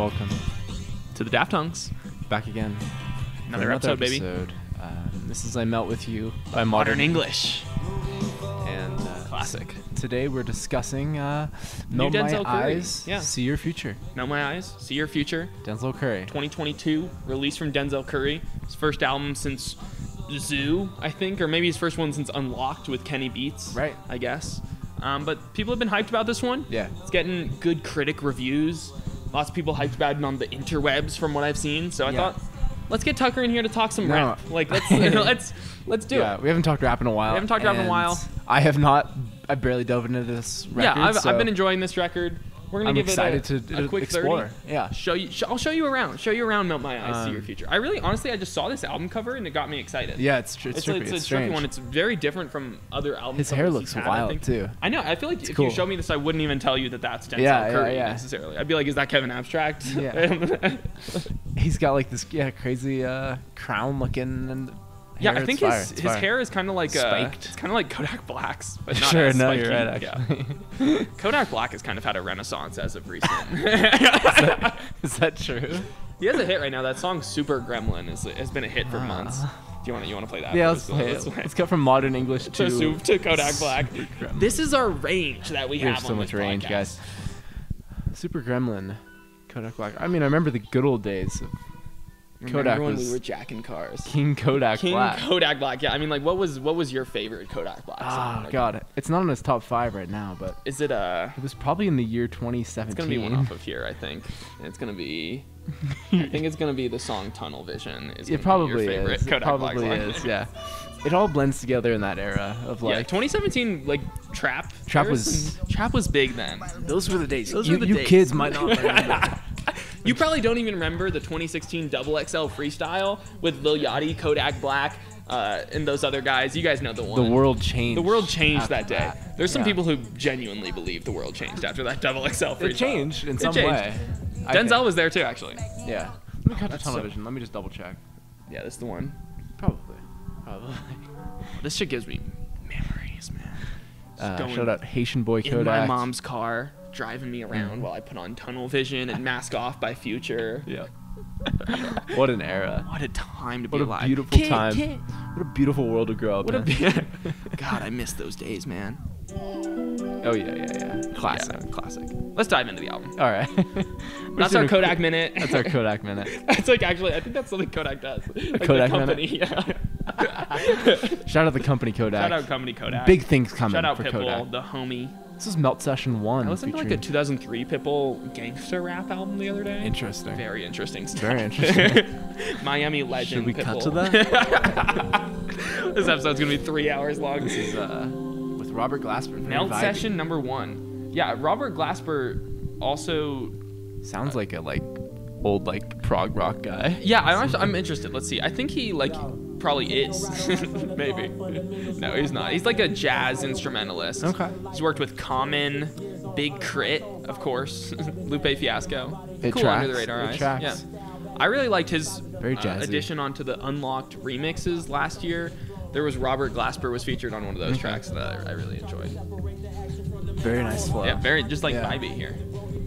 welcome to the Daft Hunks. back again. for Another episode, baby. episode. Um, this is I Melt With You by Modern, Modern English. And uh, Classic. Today we're discussing uh, Melt My Denzel Curry. Eyes, Yeah. See Your Future. Melt My Eyez, See Your Future. Denzel Curry. 2022, released from Denzel Curry. His first album since ZUU, I think, or maybe his first one since Unlocked with Kenny Beats. Right. I guess. Um, but people have been hyped about this one. Yeah. It's getting good critic reviews. Lots of people hyped about it on the interwebs from what I've seen. So I Yeah. thought, let's get Tucker in here to talk some No. rap. Like let's let's let's do yeah, it. we haven't talked rap in a while. We haven't talked rap in a while. I have not. I barely dove into this record. yeah, I've, so I've been enjoying this record. We're gonna I'm give excited it a, to a quick explore. 30. Yeah. Show you. Sh- I'll show you around. Show you around. Melt my eyes. see your Um, future. I really, honestly, I just saw this album cover and it got me excited. Yeah, it's tr- it's, It's, trippy. a, it's, It's, a tricky strange. one. It's very different from other albums. His hair looks wild too. I know. I feel like if cool. you showed me this, I wouldn't even tell you that that's Denzel Yeah, yeah, Curry yeah. necessarily. I'd be like, is that Kevin Abstract? Yeah. He's got like this yeah crazy uh, crown looking and. Yeah. hair. I think fire, his his fire. hair is kind of like uh, Spiked. it's kind of like Kodak Black's, but not Sure, as no, spiky. you're right. Yeah. Actually, Kodak Black has kind of had a renaissance as of recent. is that true? He has a hit right now. That song "Super Gremlin" is, has been a hit for Ah. months. Do you want to you want to play that? Yeah, Let's- play let's it. Let's go from modern English to. to, to Kodak Black. This is our range that we We have. have so much range, podcast. guys. Super Gremlin, Kodak Black. I mean, I remember the good old days of Remember Kodak when was we were jacking cars. King Kodak King Black. Kodak Black. Yeah, I mean, like, what was what was your favorite Kodak Black song? Oh Like, God, it's not on his top five right now, but Is it uh it was probably in the year 2017. It's gonna be one off of here, I think. It's gonna be. I think it's gonna be the song "Tunnel Vision." Is It gonna be probably your favorite is. It Kodak Black probably song. is. Yeah. It all blends together in that era of yeah, like. 2017, like trap. Trap was- some- trap was big then. those were the days. Those you, were the you days. kids might not remember. You probably don't even remember the 2016 Double XL freestyle with Lil Yachty, Kodak Black, uh, and those other guys. You guys know the one. the world changed. The world changed that day. that. There's some Yeah. people who genuinely believe the world changed after that Double XL freestyle. It changed in It some changed. way. I Denzel think. was there too, actually. Yeah. Let me cut the That's so- television. Let me just double check. Yeah, that's the one. Probably. Probably. This shit gives me memories, man. Just Uh, shout out Haitian boy Kodak. in my mom's car, driving me hmm. around while I put on Tunnel Vision and Mask Off by Future. Yeah. what an era. What a time to be alive. What a beautiful Kid, time. kid. What a beautiful world to grow up What a in. be- God, I miss those days, man. oh yeah, yeah, yeah. Classic. Yeah, classic. Let's dive into the album. All right. That's our Kodak qu- minute. That's our Kodak minute. That's like actually, I think that's something Kodak does. Like Kodak the minute? company. Yeah. Shout out the company Kodak. Shout out company Kodak. Big things coming Shout out for Pitbull, Kodak. the homie. This is Melt Session One. I listened to like a 2003 Pitbull gangster rap album the other day. Interesting. Very interesting stuff. Very interesting. Miami legend. Should we cut to that? this episode's gonna be three hours long. this is uh, with Robert Glasper. Melt vibey. session number one. Yeah, Robert Glasper also. Sounds like a like old like prog rock guy. Yeah, I'm, actually, I'm interested. Let's see. I think he like probably is. Maybe. No, he's not. He's like a jazz instrumentalist. Okay. He's worked with Common, Big K.R.I.T., of course, Lupe Fiasco. It cool under the radar eyes. tracks. Yeah. I really liked his Very uh, addition onto the Unlocked remixes last year. There was Robert Glasper was featured on one of those tracks that I, I really enjoyed. Very nice flow. Yeah, very just like Yeah. vibey here.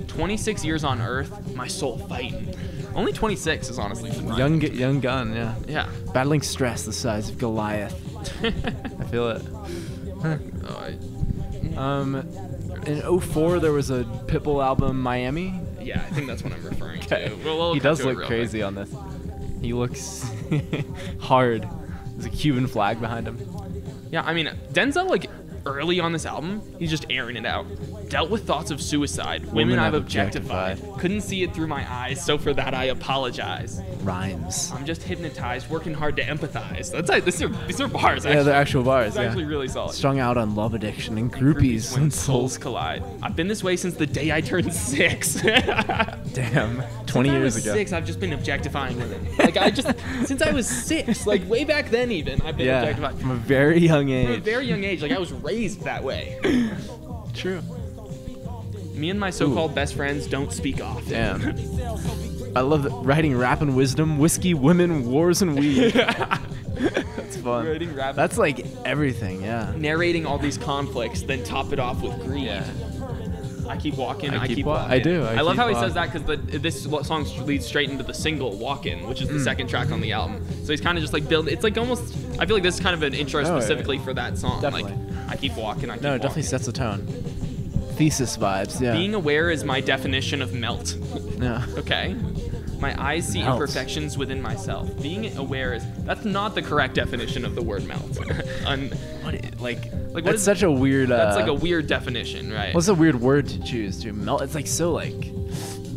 26 years on Earth, my soul fighting. Only 26 is honestly. Young young gun. Yeah. Yeah. Battling stress the size of Goliath. I feel it. Oh, I- Um, in 04 there was a Pitbull album Miami. yeah, I think that's what I'm referring to. Well, we'll he does look crazy on this. He looks hard. There's a Cuban flag behind him. Yeah, I mean, Denzel like early on this album, he's just airing it out. Dealt with thoughts of suicide, women, Women I've objectified. objectified. Couldn't see it through my eyes, so for that I apologize. Rhymes. I'm just hypnotized, working hard to empathize. That's like these are these are bars. Yeah, they're actual bars. It's Yeah. actually really solid. Strung out on love addiction and groupies, when and souls collide. I've been this way since the day I turned six. Damn. 20 since I years was ago. six, I've just been objectifying women. Like I just since I was six, like way back then even, I've been Yeah. objectifying. From a very young age. From a very young age, like I was raised that way. True. Me and my so-called best friends don't speak often. Damn. I love writing rap and wisdom, whiskey, women, wars, and weed. That's fun. That's like everything, yeah. Narrating all these conflicts, then top it off with greed. Yeah. I keep walking. I I, keep keep, wa- walking. I do, I love how he says that because this song leads straight into the single "Walkin'," which is Mm. the second track on the album. So he's kind of just like build. It's like almost. I feel like this is kind of an intro Oh, specifically for that song. Definitely. Like I keep walking. I keep No, it walking. definitely sets the tone. Thesis vibes. Yeah. Being aware is my definition of melt. yeah. Okay. My eyes see Melt. imperfections within myself. Being aware is that's not the correct definition of the word melt. Un- What like? Like, what that's is- such a weird. Uh, that's like a weird definition, right? What's a weird word to choose to melt? It's like so like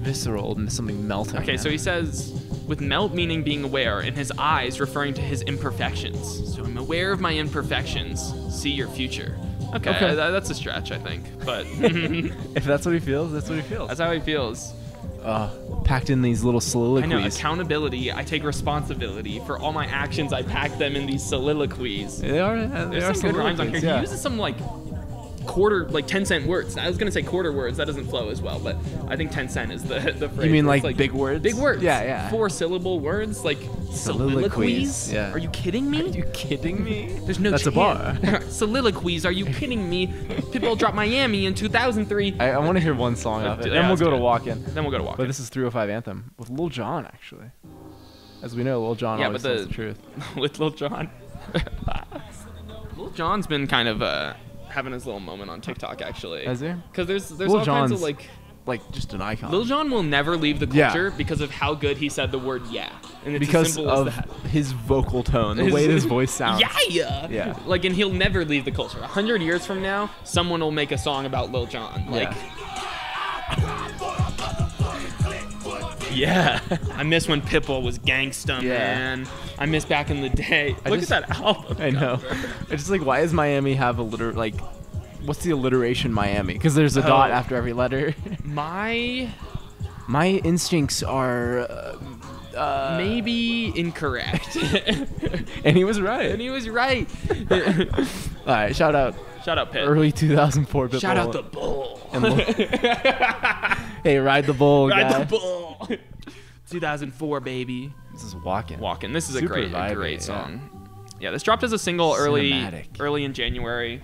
visceral and something melting. Okay, so he says, with melt meaning being aware, and his eyes referring to his imperfections. So I'm aware of my imperfections. See your future. Okay, Okay. tha- that's a stretch, I think, but if that's what he feels, that's what he feels. that's how he feels. uh, packed in these little I soliloquies. know accountability. I take responsibility for all my actions. I pack them in these soliloquies. They are. uh, They are There's some good rhymes on here. yeah. He uses some like quarter, like ten cent words. I was gonna say quarter words. That doesn't flow as well, but I think ten cent is the the phrase. You mean it's like big words? Big words. Yeah, yeah. Four syllable words like Soliloquies, soliloquies. yeah. Are you kidding me? Are you kidding me? There's no That's a bar. soliloquies. Are you kidding me? People dropped Miami in 2003. I, I want to hear one song off it. Yeah, Then we'll go to good. Walkin'. Then we'll go to walk. But this is 305 Anthem with Lil Jon, actually. As we know, Lil Jon Yeah, always but tells the- the truth. with Lil Jon. Lil Jon's been kind of uh, having his little moment on TikTok actually. Has he? Because there's there's Lil all kinds of like Like, just an icon. Lil Jon will never leave the Yeah. culture because of how good he said the word yeah, and it's because as simple of as that. his vocal tone, the His- way his voice sounds. Yeah, yeah, Yeah. Like, and he'll never leave the culture. A hundred years from now, someone will make a song about Lil Jon. Like, yeah. I miss when Pitbull was gangsta, Yeah. man. I miss back in the day. I Look just- at that album. I know. It's just like, why does Miami have a liter like? What's the alliteration Miami? Because there's a dot Oh. after every letter. My My instincts are. Uh, uh, maybe incorrect. And he was right. and he was right. All right, shout out Shout out Pitt. early 2004 Pitbull. Shout out the bull. And Hey, ride the bull, Ride guy. the bull. 2004, baby. This is walking. Walking. This is a Super great, a great song. Yeah. this dropped as a single early, Cinematic. early in January.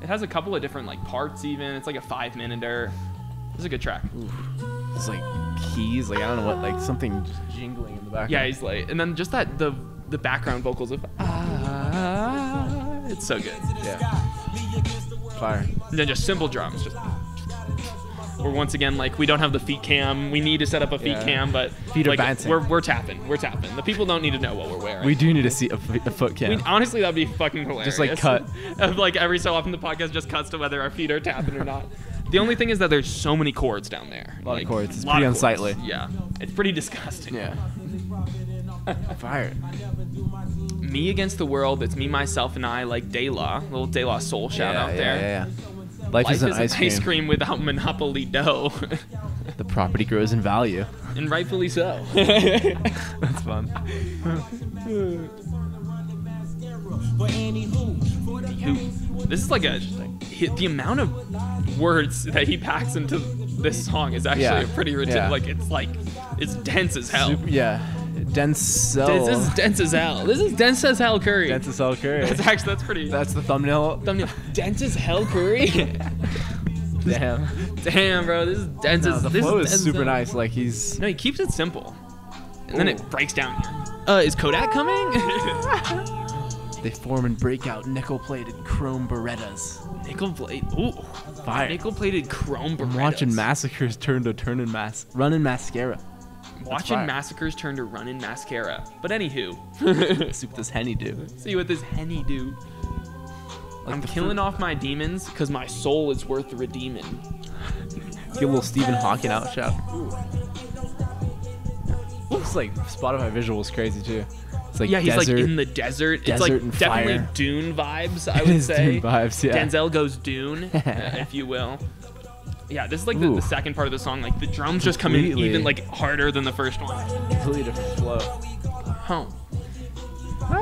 It has a couple of different like parts. Even it's like a five minuter. This is a good track. It's like keys, like I don't know what, like something just jingling in the background. Yeah, he's like, and then just that the the background vocals of ah, it's so good. yeah. Fire. And then just simple drums. Just we're once again like we don't have the feet cam. We need to set up a feet Yeah. cam, but Feet are like, bouncing. We're we're tapping. We're tapping. The people don't need to know what we're wearing. We do need to see a, f- a foot cam. Mean, honestly, that'd be fucking hilarious. Just, like, cut. Like every so often, the podcast just cuts to whether our feet are tapping or not. The only thing is that there's so many cords down there. A lot of cords. It's pretty unsightly. Yeah, it's pretty disgusting. yeah. Fire. Me against the world. It's me, myself, and I. Like De La, little De La Soul shout yeah, out yeah, there. Yeah, yeah. Life, Life is an ice cream. ice cream without monopoly dough, The property grows in value. and rightfully so. That's fun. Who- This is like a the amount of words that he packs into this song is actually Yeah, pretty ridiculous. yeah. Like it's like it's dense as hell. Super, yeah. Dense. This is dense as hell. This is dense as hell curry. Dense as hell curry. That's actually that's pretty. That's the thumbnail. thumbnail. Dense as hell curry. Damn. Damn, bro, this is dense No, as the this flow is is super nice. Like he's. No, he keeps it simple, and then it breaks down here. Uh, is Kodak coming? They form and break out nickel-plated chrome Berettas. nickel plate. Ooh, Fire. nickel plated chrome. I'm watching massacres turn to turn in mass, run in mascara. Watching fire. massacres turn to run in mascara. But anywho, See what this henny do. see what this henny do. Like I'm the killing off my demons because my soul is worth redeeming. Get a little Stephen Hawking out shout. Looks like Spotify visual is crazy too. It's like yeah, he's desert. like in the desert. it's desert like and definitely fire. Dune vibes, I would is say. Dune vibes, yeah. Denzel goes Dune, uh, if you will. Yeah, this is like the, the second part of the song. Like the drums just come in even like harder than the first one. completely different flow. Home.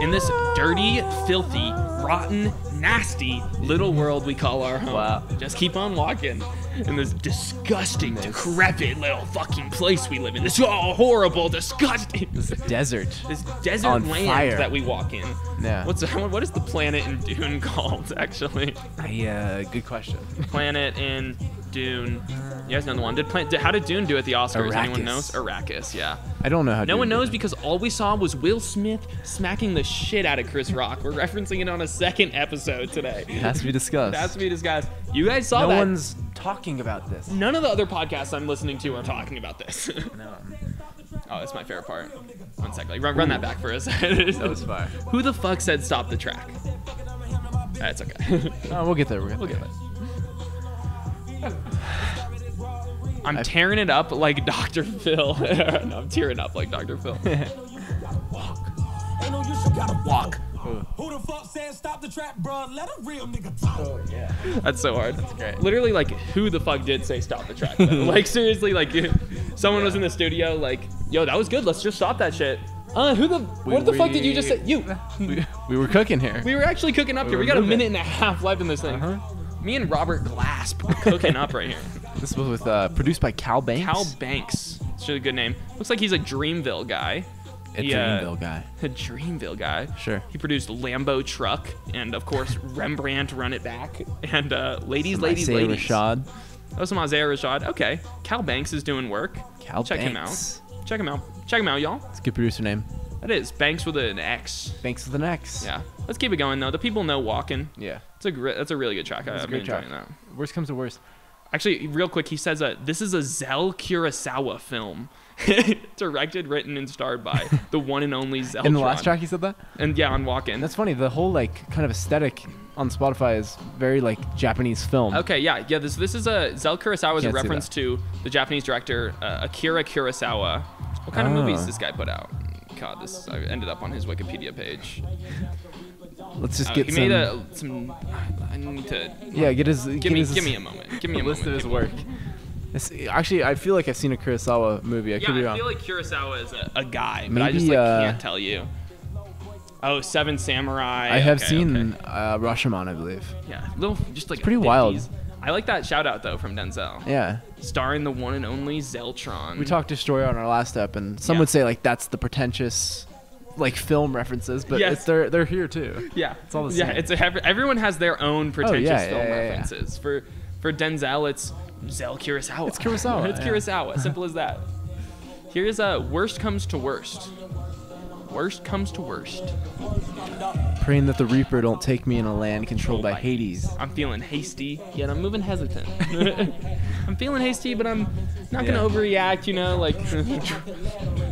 In this dirty, filthy, rotten, nasty little world we call our home. Wow. Just keep on walking. In this disgusting, This- decrepit little fucking place we live in. This oh, horrible, disgusting. This desert. this desert On land fire. that we walk in. Yeah. What's what is the planet in Dune called? Actually, I, uh, good question. planet in Dune. You guys know the one. Did, play, did how did Dune do at the Oscars? Anyone knows? Arrakis, yeah. I don't know how. No to one knows it. because all we saw was Will Smith smacking the shit out of Chris Rock. We're referencing it on a second episode today. It has to be discussed. It has to be discussed. You guys saw no that. No one's talking about this. None of the other podcasts I'm listening to are talking about this. No. oh, that's my favorite part. One second. Like, run, run that back for a second. That was fire. Who the fuck said stop the track? That's okay. Oh, we'll get there. We'll get, We'll there. get it. I'm tearing it up like Dr. Phil. no, I'm tearing up like Dr. Phil. Ain't no use, you gotta walk. Who the fuck said stop the trap, bro? Let a real nigga talk. yeah. That's so hard. That's great. Literally, like, who the fuck did say stop the track? like, seriously, like, someone was in the studio, like, yo, that was good. Let's just stop that shit. Uh, who the? what the fuck did you just say? You. We, we were cooking here. We were actually cooking up We here. We got a minute and a half left in this thing. Uh-huh. Me and Robert Glasp cooking up right here. This was with uh, produced by Kal Banx. Kal Banx. It's a good name. Looks like he's a Dreamville guy. a He, uh, Dreamville guy. A Dreamville guy. Sure. He produced Lambo Truck and, of course, Rembrandt Run It Back and uh, Ladies, Some Ladies, Isaiah Ladies. Rashad. That was some Isaiah Rashad. Okay. Kal Banx is doing work. Kal Check him out. Check him out. Check him out, y'all. It's a good producer name. That is Banks with an X. Banks with an X. Yeah. Let's keep it going though. The people know walking. Yeah. It's a gr- that's a really good track. I, It's a I've been great track. enjoying that. Worst comes to worst. Actually, real quick, he says uh, this is a Zell Kurosawa film. Directed, written, and starred by the one and only Zell. In the last track, he said that. And yeah, on Walkin'. That's funny. The whole like kind of aesthetic on Spotify is very like Japanese film. Okay, yeah, yeah. This this is a Zell Kurosawa is a reference to the Japanese director uh, Akira Kurosawa. What kind of Oh. movies this guy put out? God, this I ended up on his Wikipedia page. Let's just Uh, get he some. made a some. I need to yeah, get his. give get me his, give me a moment. Give me a list moment. of his give me a work. It's- actually, I feel like I've seen a Kurosawa movie. I could be Yeah, I feel like Kurosawa is a, a guy, but I just like uh, can't tell you. Oh, Seven Samurai. I have okay, seen okay. uh, Rashomon, I believe. Yeah, little just like pretty wild. 50s. I like that shout out though from Denzel, Yeah. starring the one and only Zeltron. We talked Destroyer on our last step, and some Yeah. would say like that's the pretentious, like film references, but Yes. it's, they're they're here too. Yeah, It's all the same. yeah. It's a, everyone has their own oh, pretentious yeah, film yeah, references. For for Denzel, it's Zell Kurosawa. It's Kurosawa, it's. Kurosawa. Simple as that. Here's a worst comes to worst. Worst comes to worst. Praying that the Reaper don't take me in a land controlled by Hades. I'm feeling hasty, yet I'm moving hesitant. I'm feeling hasty, but I'm not gonna overreact. You know, like.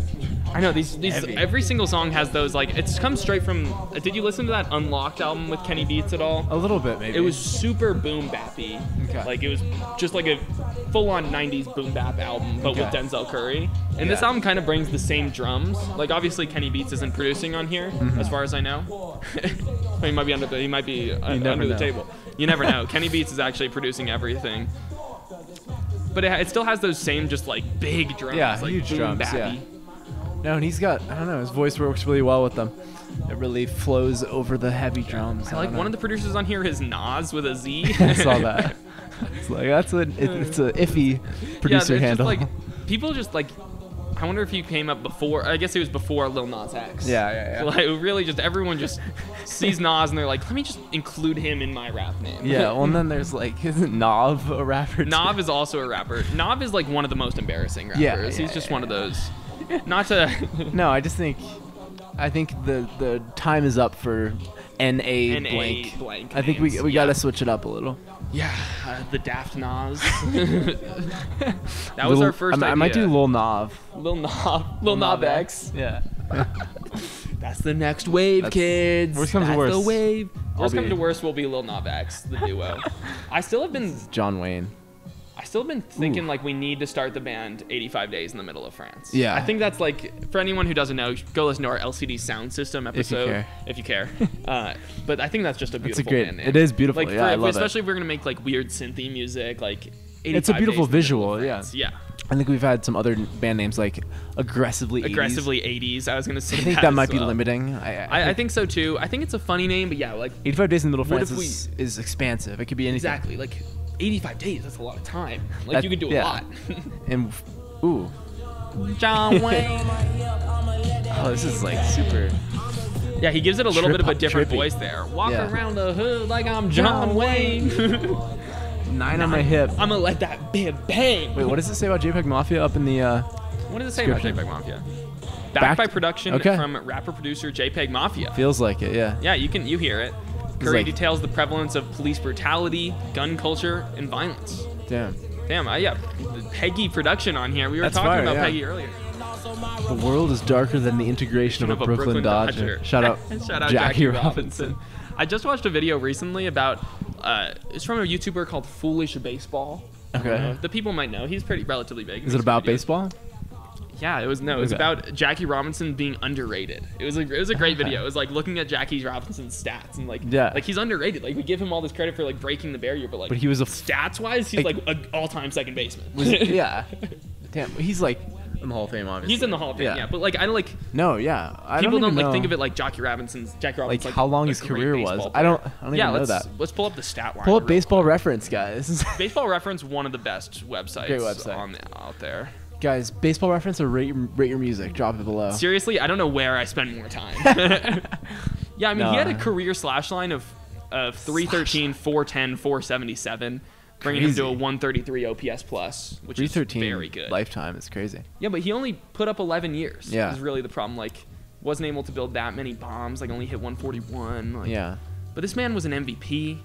I know these these Heavy. every single song has those like it's comes straight from. uh, Did you listen to that Unlocked album with Kenny Beats at all? A little bit, maybe. It was super boom bappy. Okay. Like it was just like a full on 90s boom bap album, but with Denzel Curry. And this album kind of brings the same drums. Like obviously Kenny Beats isn't producing on here, Mm-hmm. as far as I know. he might be under the he might be uh, under the table. You never know. Kenny Beats is actually producing everything. But it, it still has those same just like big drums, Yeah, like huge boom drums, bappy. yeah. No, and he's got I don't know. His voice works really well with them. It really flows over the heavy drums. I like one of the producers on here is Nas with a Z. I saw that. It's like that's a it, it's a iffy producer yeah, handle. Just like people just like. I wonder if he came up before. I guess it was before Lil Nas X. Yeah, yeah, yeah. Like really, just everyone just sees Nas and they're like, let me just include him in my rap name. yeah. Well, and then there's like isn't Nav a rapper? too? Nav is also a rapper. Nav is like one of the most embarrassing rappers. Yeah, yeah, He's just yeah, one of those. Not to. No, I just think I think the the time is up for N A NA blank. blank I think we names, we yeah. gotta switch it up a little. yeah, uh, the Daft Nas. that was Lil- our first I, I might do idea. Lil Nav. Lil Nav. Lil Nav X. Yeah. That's the next wave, That's- kids. worst comes to That's the worst. wave. Worst be- comes to worst will be Lil Nav X, the duo. I still have been, John Wayne. Still been thinking Ooh. like we need to start the band 85 Days in the Middle of France. Yeah. I think that's like for anyone who doesn't know, go listen to our LCD Sound System episode care. if you care. uh, but I think that's just a It's beautiful a great. band name. It is beautiful. Like yeah, for, I love especially it. if we're gonna make like weird synthy music, like. It's a beautiful Days in the Middle of visual, yeah. Yeah. I think we've had some other band names like aggressively 80s. Aggressively 80s. I was gonna say. I think that, that might be limiting. I, I, I, I think so too. I think it's a funny name, but yeah, like 85 Days in the Middle of France if is, is expansive. It could be anything. Exactly. Like 85 days, that's a lot of time. Like That- you could do a lot. And ooh, John Wayne. oh, this is like super. yeah, he gives it a little bit of a different trippy. voice there. Walk Yeah. around the hood like I'm John John Wayne. Nine on my hip. I'm gonna let that bam bang. Wait, what does it say about JPEG Mafia up in the? uh What does it say about JPEG Mafia? Backed Backed- by production okay. from rapper producer JPEG Mafia. Feels like it, yeah. Yeah, you can you hear it. Curry like- details the prevalence of police brutality, gun culture, and violence. Damn. Damn, I yeah, Peggy production on here. We were That's talking fire, about yeah. Peggy earlier. The world is darker than the integration of a, Brooklyn, Dodger. Shout out, Shout out Jackie, Jackie, Robinson. Robinson. I just watched a video recently about. Uh, it's from a YouTuber called Foolish Baseball. Okay. know. The people might know. He's pretty relatively big. Is it about baseball? Yeah, it was no. It was Okay. about Jackie Robinson being underrated. It was a it was a great video. It was like looking at Jackie Robinson's stats and like Yeah. like he's underrated. Like we give him all this credit for like breaking the barrier, but like But he was a f- stats wise, he's Like- like, a all time second baseman. Was yeah. Damn, he's like in the Hall of Fame, obviously. he's in the Hall of Fame, Yeah. yeah. But like I don't like No, yeah. I people don't, don't, even like think of it like Jackie Robinson's Jackie like Robinson's how long his career was. baseball I don't. I don't yeah, even know that. let's pull up the stat line. Pull up Baseball quick. Reference, guys. Baseball Reference, one of the best websites, Great website. on out there. Guys, Baseball Reference or rate your, rate your music. Drop it below. Seriously, I don't know where I spend more time. yeah, I mean, he had a career slash line of, of 313, 410, 477, bringing him to a 133 OPS plus, which is very good. lifetime is crazy. Yeah, but he only put up 11 years. Yeah. is really the problem. Like, wasn't able to build that many bombs. Like, only hit 141. Like, Yeah. But this man was an MVP.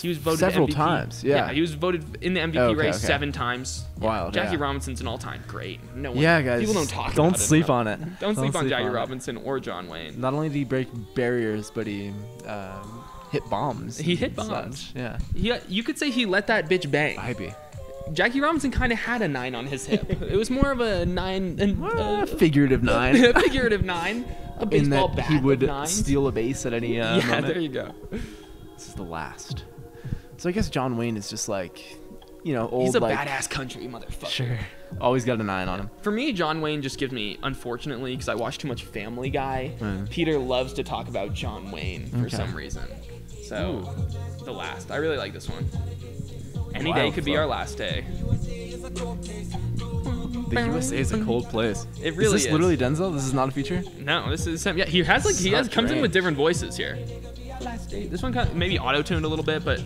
He was voted Several MVP. times, yeah. he was voted in the MVP Oh, okay, race okay. seven times. Wild, Jackie yeah. Robinson's an all-time great. No one, Yeah, guys. People don't talk. About it. Don't sleep enough. on it. Don't, sleep on Jackie it. Robinson or John Wayne. Not only did he break barriers, but he um, hit bombs. He hit bombs. such. Yeah. He, you could say he let that bitch bang. Maybe. Jackie Robinson kind of had a nine on his hip. it was more of a nine, an, Uh, uh, figurative nine. a figurative nine, a in that bat he would steal a base at any uh, yeah, moment. there you go. This is the last. So I guess John Wayne is just like, you know, old He's a like. badass country motherfucker. Sure. Always got an nine on him. For me, John Wayne just gives me, unfortunately, because I watch too much Family Guy. Mm. Peter loves to talk about John Wayne for Okay. some reason. So, the last. I really like this one. Any Wild day could be our last day. The USA is a cold place. It really is. This is. literally Denzel. This is not a feature. No, this is him. Yeah, he has like he has Such comes in with different voices here. This one kind of, maybe auto tuned a little bit, but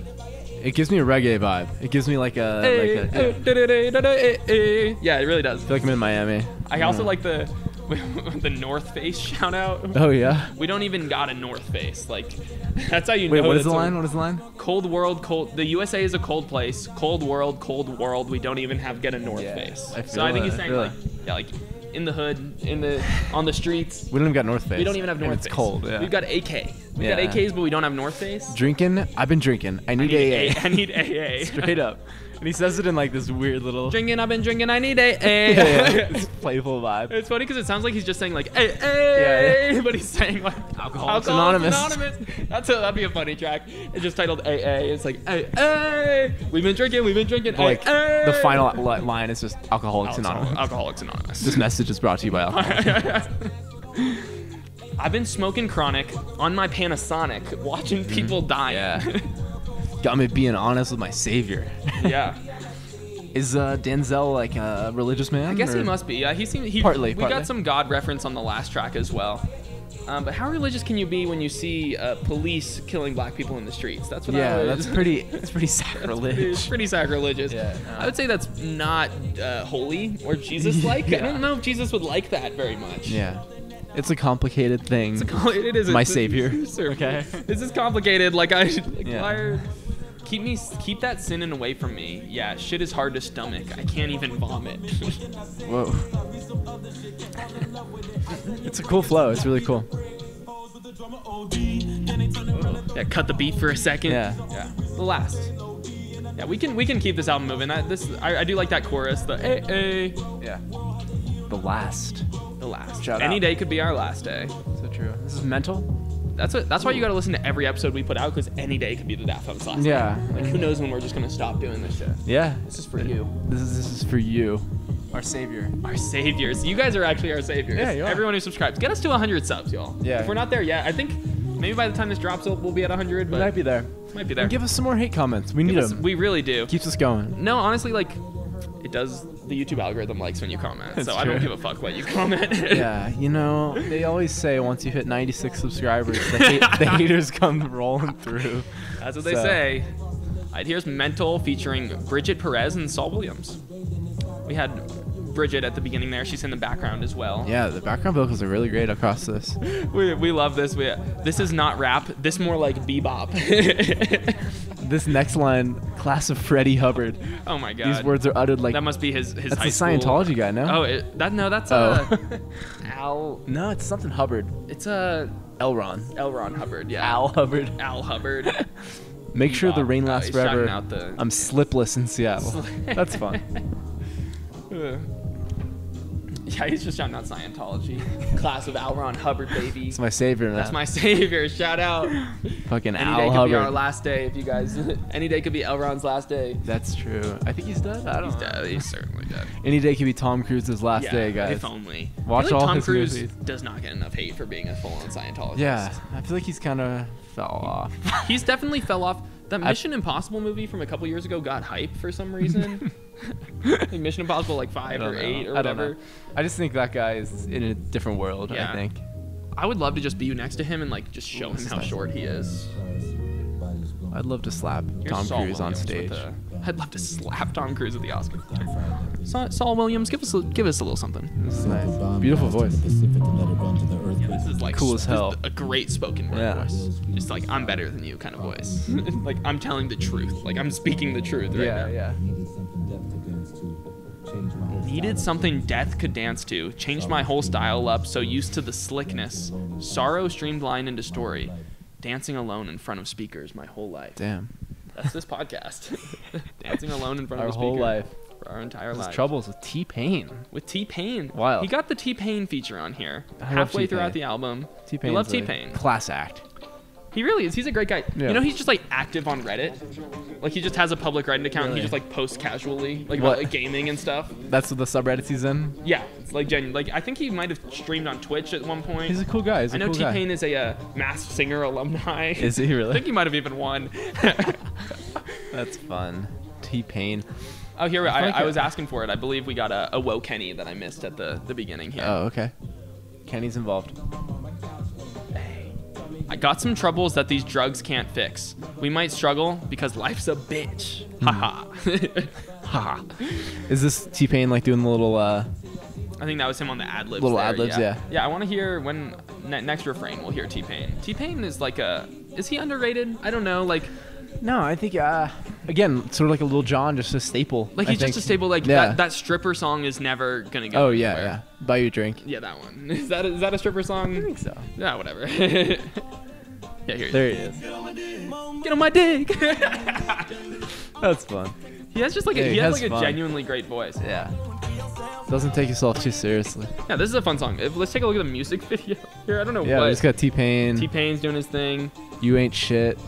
It gives me a reggae vibe. It gives me like a like a. Yeah. yeah, it really does. I feel like I'm in Miami. I also mm. like the the North Face shout out. Oh yeah. We don't even got a North Face. Like that's how you Wait, know. what is the a- line? What is the line? Cold world, cold. The USA is a cold place. Cold world, cold world. We don't even have get a North Yeah, Face. I so feel I think he's saying like, yeah, like in the hood, in the on the streets. We don't even got North Face. We don't even have and North It's Face. It's cold. Yeah. We've got AK. We've Yeah. got AKs, but we don't have North Face. drinking. I've been drinking. I I need, need AA. A- I need AA. Straight up. And he says it in like this weird little Drinking, I've been drinking. I need AA. yeah, yeah, this playful vibe. It's funny because it sounds like he's just saying like "hey, hey," Yeah, but he's saying like Alcoholics Alcoholics Anonymous. That's a, that'd be a funny track. It's just titled AA. It's like hey, hey, we've been drinking, we've been drinking. But, like hey, the final li- line is just Alcoholics Alcohol- Anonymous. Alcoholics Anonymous. This message is brought to you by Alcoholics. I've been smoking chronic on my Panasonic, watching people die. Mm-hmm. Yeah. Got me being honest with my savior. yeah. Is uh, Denzel like a religious man? I guess he must be. Yeah, he seemed he. Partly, We partly. got some God reference on the last track as well. Um, but how religious can you be when you see uh, police killing black people in the streets? That's what I Yeah, was- that's pretty. That's pretty It's sacrilege. pretty sacrilegious. Yeah, no. I would say that's not uh, holy or Jesus-like. I don't know if Jesus would like that very much. Yeah, it's a complicated thing. It's a com- it is My a- savior. Okay. This is complicated. Like I Yeah. keep me keep that sinning away from me. Yeah, shit is hard to stomach. I can't even vomit. Whoa. it's a cool flow. It's really cool. Oh. yeah, cut the beat for a second. Yeah. Yeah. The last. Yeah, we can we can keep this album moving. I, this I, I do like that chorus. The a a Yeah. The last. The last. Shout Any out. day could be our last day. So true. This is mental. That's what. That's why you got to listen to every episode we put out because any day could be the Daft Hunks' last. Yeah. Day. Like who knows when we're just gonna stop doing this shit. Yeah. This is for you, This is this is for you, our savior. our saviors. You guys are actually our saviors. Yeah, you are. Everyone who subscribes, get us to 100 subs, y'all. Yeah. If we're not there yet, I think maybe by the time this drops, we'll we'll be at 100. We might be there. might be there. And give us some more hate comments. We Give need us- them. we really do. Keeps us going. No, honestly, like it does. The YouTube algorithm likes when you comment, That's so I don't give a fuck what you comment. Yeah, you know, they always say once you hit 96 subscribers, the, hate, the haters come rolling through. That's what they So, say. Alright, here's Mental featuring Bridget Perez and Saul Williams. We had Bridget at the beginning there. She's in the background as well. Yeah, the background vocals are really great across this. We, we love this. We, this is not rap. This more like bebop. This next line, class of Freddie Hubbard. oh my god. These words are uttered like that must be his his that's high the school- Scientology guy, no? Oh, it, that no, that's Oh. uh, Al. no, it's something Hubbard. It's a. L. Ron. Elron Hubbard. Yeah. Al Hubbard. Al Hubbard. Make sure the rain Oh, lasts he's shouting forever. out the- I'm slipless in Seattle. That's fun. Yeah, he's just shouting out Scientology. Class of Al Ron Hubbard, baby. It's my savior, man. That's my savior. Shout out. fucking Any Al day could Hubbard. be our last day if you guys. Any day could be L. Ron's last day. That's true. I think he's dead. I don't He's know. dead. He's certainly dead. Any day could be Tom Cruise's last yeah, day, guys. If only. Watch I feel like all Tom his Cruise movies. does not get enough hate for being a full-on Scientologist. Yeah, I feel like he's kind of fell off. He's definitely fell off. That I- Mission Impossible movie from a couple years ago got hype for some reason. like Mission Impossible like five or know. eight or I whatever. I just think that guy is in a different world. Yeah. I think. I would love to just be you next to him and like just show him how nice. short he is. I'd love to slap Tom Cruise on stage. The- I'd love to mm-hmm. slap Tom Cruise at the Oscars. Saul, Saul Williams, give us a, give us a little something. This is nice. Beautiful voice. Yeah, this is like Cool as hell. A great spoken word Yeah. voice. Just like I'm better than you kind of voice. like I'm telling the truth. Like I'm speaking the truth right yeah, now. yeah. Needed something death could dance to. Changed my whole style up. So used to the slickness. Sorrow streamlined into story. Dancing alone in front of speakers my whole life. Damn. That's this podcast. Dancing alone in front Our of a whole life. For our entire life. troubles with T Pain. With T Pain. Wild. He got the T Pain feature on here. I halfway throughout the album. T You Pain. love T Pain. Class act. He really is. He's a great guy. Yeah. You know, he's just like active on Reddit. Like he just has a public Reddit account. and He just like posts casually, like about like gaming and stuff. That's what the subreddits he's in. Yeah, it's like genuine. Like I think he might have streamed on Twitch at one point. He's a cool guy. He's I know cool T Pain is a uh, Masked Singer alumni. Is he really? I think he might have even won. That's fun. T Pain. oh, here I, like I was asking for it. I believe we got a, a Woe Kenny that I missed at the the beginning here. Oh, okay. Kenny's involved. I got some troubles that these drugs can't fix. We might struggle because life's a bitch. Hmm. Haha. Haha. Is this T Pain like doing the little uh I think that was him on the ad libs. Little there, ad-libs, yeah. yeah. Yeah, I want to hear when ne- next refrain we'll hear T Pain. T Pain is like a is he underrated? I don't know. Like No, I think uh again, sort of like a little John, just a staple. like I he's just a staple. Like Yeah. that, that stripper song is never gonna go. Oh yeah, anywhere. yeah. Buy you a drink. Yeah, that one. Is that is that a stripper song? I think so. Yeah, whatever. yeah, here. There he is. Get on my dick. That's fun. he has just like a, Yeah, he, he has, has like a fun. genuinely great voice. Yeah. Doesn't take yourself too seriously. Yeah, this is a fun song. If, let's take a look at the music video here. I don't know Yeah, we what just got T Pain. T Pain's doing his thing. You ain't shit.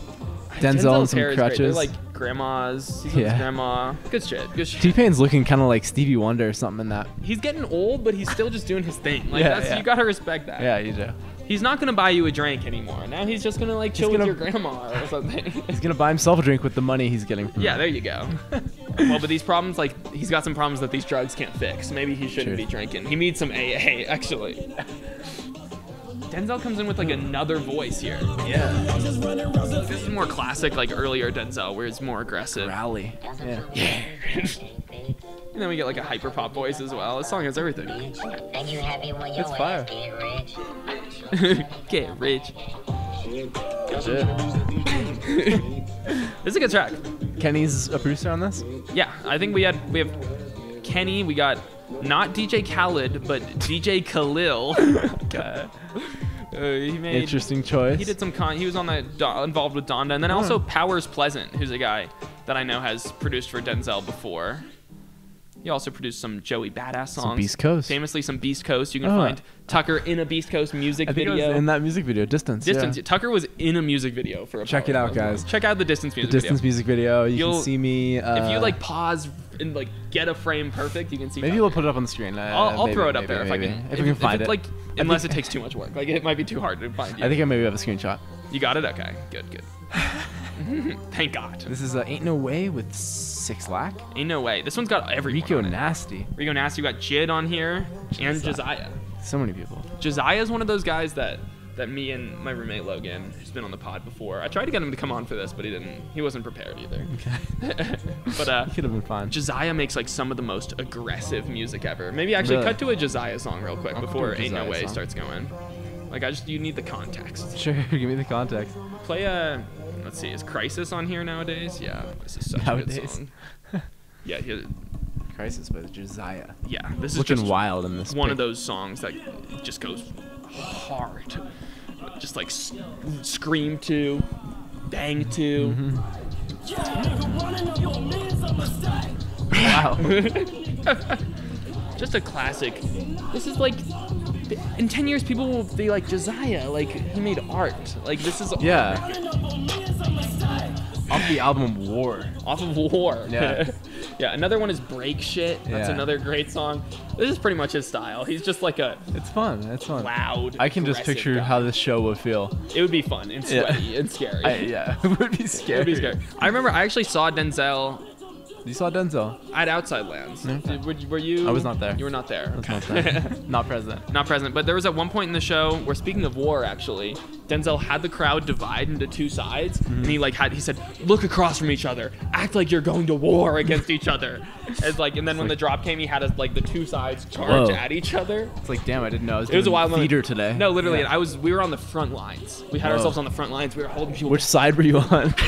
Denzel and Denzel's some hair is great. They're crutches. like grandmas. He's with his Yeah. grandma. Good shit. Good shit. T Pain's looking kind of like Stevie Wonder or something in that. he's getting old, but he's still just doing his thing. Like Yeah, that's yeah. you gotta respect that. Yeah, you do. He's not gonna buy you a drink anymore. Now he's just gonna like chill gonna- with your grandma or something. He's gonna buy himself a drink with the money he's getting from yeah, it. there you go. well, but these problems, like he's got some problems that these drugs can't fix. Maybe he shouldn't True. be drinking. He needs some AA actually. Denzel comes in with like another voice here. Yeah. This is more classic, like earlier Denzel, where it's more aggressive. Rally. Yeah. yeah. And then we get like a hyper pop voice as well. This song has everything. And you happy when your It's fire. get rich? get rich. This is a good track. Kenny's a producer on this. Yeah, I think we had we have Kenny. We got not DJ Khaled, but DJ Khalil. Uh, he made. Interesting choice. He did some con. He was on the Do- involved with Donda, and then also Powers Pleasant, who's a guy that I know has produced for Denzel before. He also produced some Joey Badass songs. Beast Coast. Famously, some Beast Coast. You can Oh. find Tucker in a Beast Coast music I think video. it was in that music video, Distance. Distance. Yeah. Tucker was in a music video for a Check it out, guys. Check out the Distance The music Distance video. music video. You You'll- can see me. Uh, if you like pause and like get a frame perfect, you can see. maybe we'll put it up on the screen. Uh, I'll, I'll maybe, throw it up maybe, there maybe. if I can. If, we can find it, it. Like, unless think- it takes too much work. Like it might be too hard to find. You. I think I maybe have a screenshot. you got it. Okay, good, good. Thank God. This is uh, Ain't No Way with 6LACK. Ain't no way. This one's got everyone. Rico. Nasty. Rico Nasty. You got Jid on here and Jasiah. Jasiah. So many people. Jasiah is one of those guys that that me and my roommate Logan, who's been on the pod before, I tried to get him to come on for this, but he didn't. He wasn't prepared either. Okay. but uh, Could have been fine. Jasiah makes like some of the most aggressive music ever. Maybe actually Really? cut to a Jasiah song real quick I'll cut to before a Ain't No Jasiah Way song. starts going. Like I just you need the context. Sure, give me the context. Play a let's see, is Crisis on here nowadays? Yeah, this is such a good Nowadays. song. yeah, yeah, Crisis by Jasiah. yeah. This is Looking just wild in this. one of pic. those songs that just goes hard, just like s- scream to, bang to. Mm-hmm. Yeah, nigga, running up on me is a mistake. Wow. Just a classic. This is like. In 10 years, people will be like, Jasiah, like, he made art. Like, this is yeah. Running Off the album War. off of War. Yeah. yeah, another one is Break Shit. That's Yeah. another great song. This is pretty much his style. He's just like a It's fun. It's fun. loud. I can just picture guy. how this show would feel. It would be fun and Yeah. sweaty and scary. I, yeah, it would be scary. It would be scary. I remember I actually saw Denzel You saw Denzel? at Outside Lands. Okay. Did- were, you? I was not there. You were not there. Was not there. not present. not present. But there was at one point in the show where, speaking of war, actually, Denzel had the crowd divide into two sides, Mm-hmm. and he like had he said, "Look across from each other, act like you're going to war against each other." As like, and then when the drop came, he had us like the two sides charge Whoa. at each other. It's like, damn, I didn't know I was It was a wild moment. today. No, literally, Yeah. I was. We were on the front lines. We had Whoa. ourselves on the front lines. We were holding people. Which side were you on?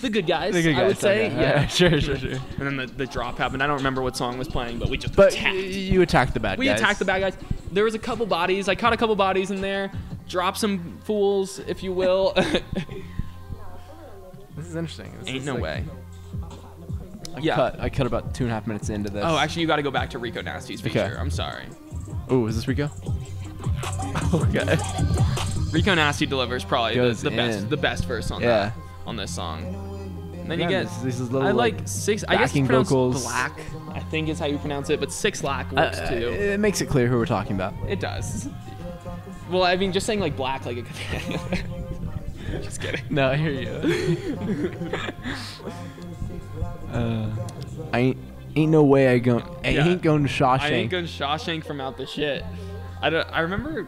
the good guys, The good I would guys, say. okay. Yeah. sure, sure, sure. And then the, the drop happened. I don't remember what song was playing, but we just But attacked. you attacked the bad We guys. We attacked the bad guys. There was a couple bodies. I caught a couple bodies in there. Drop some fools, if you will. This is interesting. This Ain't is no like- way. I Yeah. cut. I cut about two and a half minutes into this. Oh, actually, you got to go back to Rico Nasty's feature. Okay. I'm sorry. Oh, is this Rico? okay. Rico Nasty delivers probably the, the best, the best verse on Yeah. that, on this song. And then you get this- these little, I like, like, six. I guess it's pronounced vocals. black. I think is how you pronounce it, but six lack Uh, works too. it makes it clear who we're talking about. It does. Well, I mean, just saying like black, like it could. just kidding. No, I hear you. uh, I ain't, ain't no way I go. I Yeah. ain't going to Shawshank. I ain't going to Shawshank from out the shit. I, don't, I remember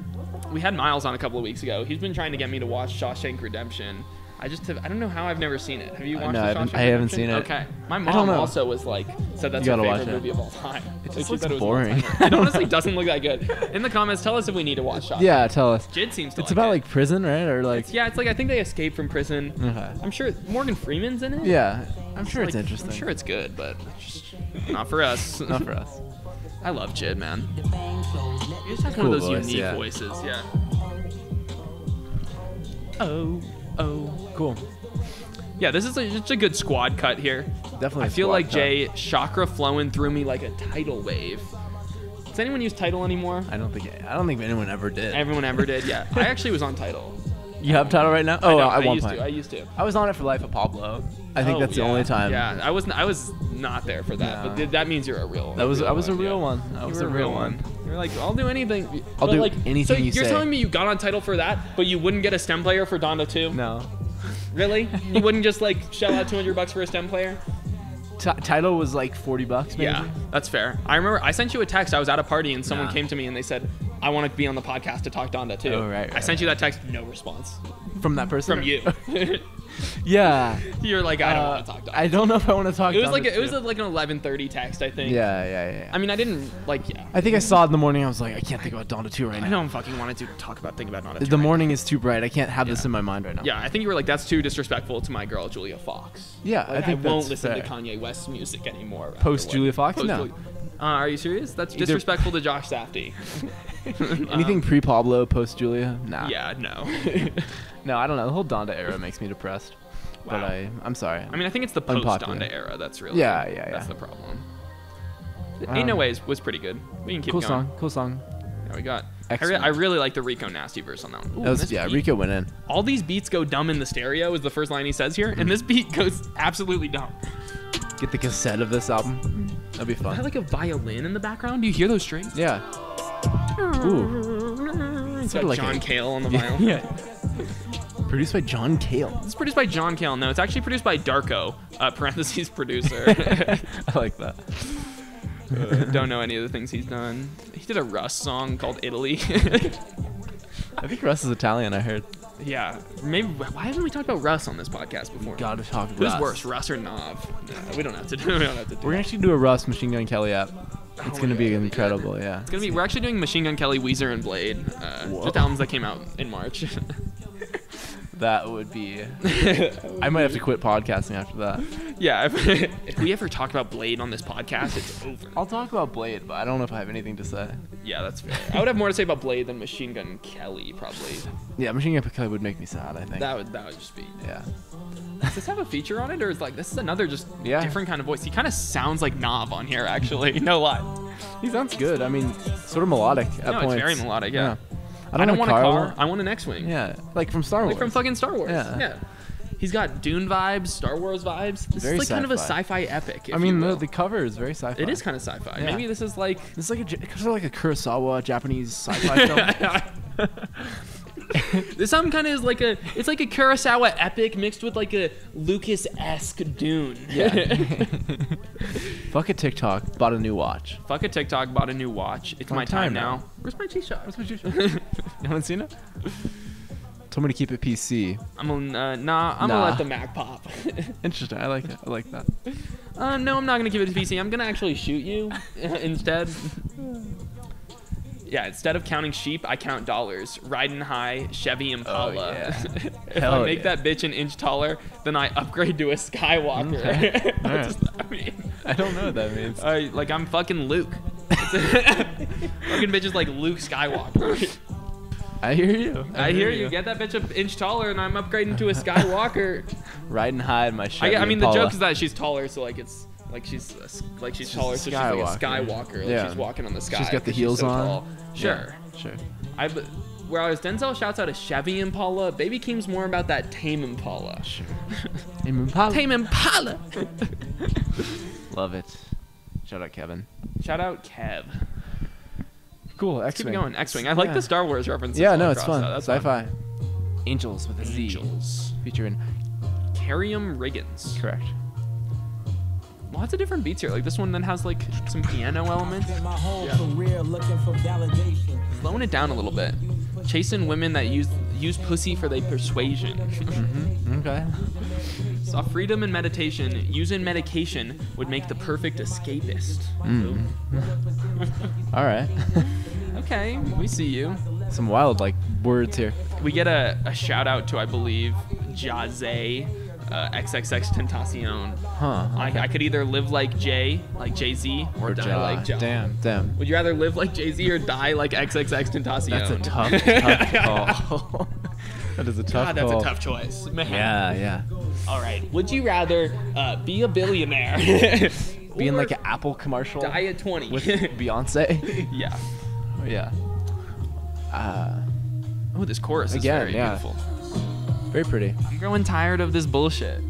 we had Miles on a couple of weeks ago. He's been trying to get me to watch Shawshank Redemption. I just have, I don't know how I've never seen it. Have you Uh, watched no, the I haven't- Shawshank I haven't Redemption? seen it. Okay. My mom know. also was like said that's You her gotta watch favorite it. movie of all time. It just looks it boring. it honestly doesn't look that good. In the comments, tell us if we need to watch Shawshank. yeah, tell us. Jid seems to It's like about it. like prison, right? Or like. It's- yeah, it's like I think they escaped from prison. Okay. I'm sure Morgan Freeman's in it. Yeah, I'm sure it's Like, interesting. I'm sure it's good, but just not for us. Not for us. I love Jid, man. The bang He just has one Cool of those voice, unique yeah. voices, yeah. Oh, oh. Cool. Yeah, this is a, just a good squad cut here. Definitely. I feel like cut. Jay chakra flowing through me like a tidal wave. Does anyone use Tidal anymore? I don't think. I don't think anyone ever did. Everyone ever did. Yeah, I actually was on Tidal. You have Tidal right now? Oh, I, know, at I one used point. to. I used to. I was on it for Life of Pablo. I think Oh, that's the yeah. only time. Yeah, I was. I was not there for that, No. but th- that means you're a real. One. That was. I was a real yeah. one. I You was were a real one. You're like, I'll do anything. I'll But, do like, anything So you you're say. telling me you got on Tidal for that, but you wouldn't get a stem player for Donda 2? No. Really? you wouldn't just like shell out 200 bucks for a stem player? T- Tidal was like 40 bucks, maybe. Yeah, that's fair. I remember I sent you a text. I was at a party and someone Nah. came to me and they said, "I want to be on the podcast to talk Donda too." Oh, right, I right, sent you that text. No response From that person. from you. yeah. You're like, I don't Uh, want to talk Donda. I don't know if I want to talk. it was like a, it was a, like an 11:30 text, I think. Yeah, yeah, yeah. I mean, I didn't like. Yeah. I think I saw it in the morning. I was like, I can't think about Donda 2 right now. I now. don't fucking wanted to talk about think about Donda. 2 The right morning is too bright. I can't have this in my mind right now. Yeah, I think you were like, that's too disrespectful to my girl Julia Fox. Yeah, Like, I think I won't listen to. Kanye West's music anymore. Post Julia Fox? post No. Julia- Uh, are you serious? That's disrespectful to Josh Safdie. Anything pre Pablo, post Julia? Nah. Um, yeah, no. No, I don't know. The whole Donda era makes me depressed. But I, I'm sorry. I mean, I think it's the post Donda era that's really Yeah, yeah, yeah. That's the problem. Um, Ain't no ways was pretty good. We can keep cool going. song. Cool song. Yeah, we got. I, re- I really like the Rico Nasty verse on that one. Ooh, That was, yeah, beat- Rico went in. All these beats go dumb in the stereo is the first line he says here, and this beat goes absolutely dumb. Get the cassette of this album. That'd be I have fun. like a violin in the background. Do you hear those strings? Yeah. Ooh. It's got like John a- Cale on the violin. yeah. Produced by John Cale. It's produced by John Cale. No, it's actually produced by Darko, uh, parentheses producer. I like that. Don't know any of the things he's done. He did a Russ song called Italy. I think Russ is Italian. I heard. Yeah, maybe. Why haven't we talked about Russ on this podcast before? Gotta talk Who's Russ. worse, Russ or Nav? No, we don't have to do. We don't have to do. We're gonna actually do a Russ Machine Gun Kelly app. It's Oh, gonna be that'd incredible. Yeah. It's gonna be. We're actually doing Machine Gun Kelly, Weezer, and Blade. Uh, just albums that came out in March. That would be. I might have to quit podcasting after that. yeah, if, if we ever talk about Blade on this podcast, it's over. I'll talk about Blade, but I don't know if I have anything to say. Yeah, that's fair. I would have more to say about Blade than Machine Gun Kelly, probably. Yeah, Machine Gun Kelly would make me sad. I think. That would that would just be. yeah. Does this have a feature on it, or is like this is another just Yeah. different kind of voice? He kind of sounds like Nav on here, actually. No lie. He sounds good. I mean, sort of melodic at No, it's points. very melodic, yeah. I I don't, don't want want a car. I want an X-wing. Yeah, like from Star Wars. Like from fucking Star Wars. Yeah. Yeah. He's got Dune vibes, Star Wars vibes. This Very is like kind of a sci-fi. epic. I mean, the, the cover is very sci-fi. it is kind of sci-fi. Yeah. Maybe this is like It's like a it's of like a Kurosawa Japanese sci-fi film. this album kind of is like a it's like a Kurosawa epic mixed with like a Lucas-esque Dune. Yeah. Fuck a TikTok. Bought a new watch. Fuck a TikTok. Bought a new watch. It's Long my time, time now. now. Where's my G-Shock? What's my G-Shock? you haven't seen it? Told me to keep it PC. I'm gonna uh, nah. I'm Nah. gonna let the Mac pop. Interesting. I like it. I like that. uh, no, I'm not gonna give it to PC. I'm gonna actually shoot you instead. Yeah, instead of counting sheep, I count dollars. Riding high, Chevy Impala. Oh, yeah. if Hell I make yeah. that bitch an inch taller, then I upgrade to a Skywalker. Okay. what Alright. does that mean? I don't know what that means. Uh, like I'm fucking Luke. fucking bitch is like Luke Skywalker. I hear you. I hear you. Get that bitch an inch taller, and I'm upgrading to a Skywalker. Riding high in my I, Chevy I mean, the joke is that she's taller, so like it's like she's a like she's She's taller, so she's like a Skywalker. Like Yeah. she's walking on the sky. She's got the heels so on. tall. Sure. Yeah, sure. I whereas Denzel shouts out a Chevy Impala, Baby Keem's more about that tame Impala. Sure. Tame Impala. Tame Impala. Love it. Shout out Kevin. Shout out Kev. Cool. Let's keep going. X-wing. I like Yeah. the Star Wars references. Yeah, no, it's fun. that. That's Sci-fi. Angels with a Z. Angels. Featuring. Karriem Riggins. Correct. Lots of different beats here. Like this one then has like some piano elements. Spent Yeah. career looking for validation. Slowing it down a little bit. Chasing women that use use pussy for their persuasion. Okay. Saw freedom and meditation. Using medication would make the perfect escapist. Mm. All right. Okay, we see you. Some wild like words here. We get a, a shout out to I believe Jazzy, uh, XXX Tentacion. Huh. I, I could either live like Jay, like Jay Z, or, die Ja. like Ja. Damn. Damn. Would you rather live like Jay Z or die like XXX Tentacion? That's a tough, tough call. that is a tough God, that's call. a tough choice. Man. Yeah, yeah. All right. Would you rather uh, be a billionaire? Being or like an Apple commercial die at 20? with Beyonce. yeah. Oh, yeah. Uh, Oh, this chorus is very yeah. beautiful. Very pretty. I'm growing tired of this bullshit.